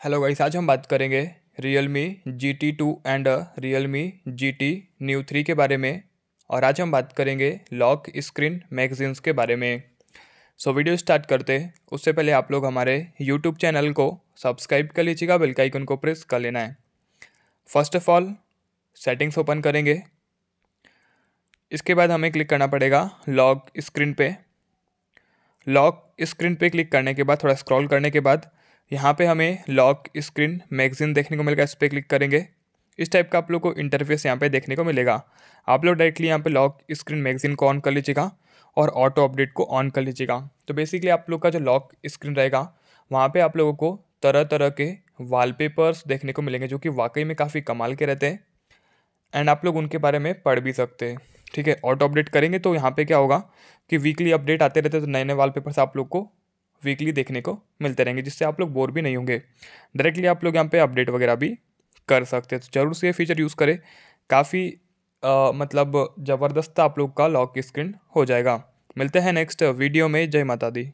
Hello guys आज हम बात करेंगे Realme G T two and Realme G T neo three के बारे में और आज हम बात करेंगे लॉक स्क्रीन मैगजीन्स के बारे में। सो वीडियो स्टार्ट करते उससे पहले आप लोग हमारे यूट्यूब चैनल को सब्सक्राइब कर लीजिएगा बेल का आइकन को प्रेस कर लेना है। First of all settings open करेंगे। इसके बाद हमें क्लिक करना पड़ेगा लॉक स्क्रीन पे। लॉक स्क्रीन पे क्लिक करने के बाद, थोड़ा स्क्रॉल करने के बाद यहाँ पे हमें लॉक स्क्रीन मैगजीन देखने को मिलेगा, इस पर क्लिक करेंगे। इस टाइप का आप लोग को इंटरफेस यहाँ पे देखने को मिलेगा। आप लोग डायरेक्टली यहाँ पे लॉक स्क्रीन मैगजीन को ऑन कर लीजिएगा और ऑटो अपडेट को ऑन कर लीजिएगा। तो बेसिकली आप लोग का जो लॉक स्क्रीन रहेगा, वहाँ पे आप लोगों को तरह तरह के वॉलपेपर्स देखने को मिलेंगे, जो कि वाकई में काफ़ी कमाल के रहते हैं। एंड आप लोग उनके बारे में पढ़ भी सकते हैं। ठीक है ऑटो अपडेट करेंगे तो यहाँ पे क्या होगा कि वीकली अपडेट आते रहते हैं तो नए नए वॉलपेपर्स आप लोग को वीकली देखने को मिलते रहेंगे, जिससे आप लोग बोर भी नहीं होंगे। डायरेक्टली आप लोग यहाँ पे अपडेट वगैरह भी कर सकते हैं। तो ज़रूर से ये फीचर यूज़ करें। काफ़ी मतलब ज़बरदस्त आप लोग का लॉक स्क्रीन हो जाएगा। मिलते हैं नेक्स्ट वीडियो में। जय माता दी।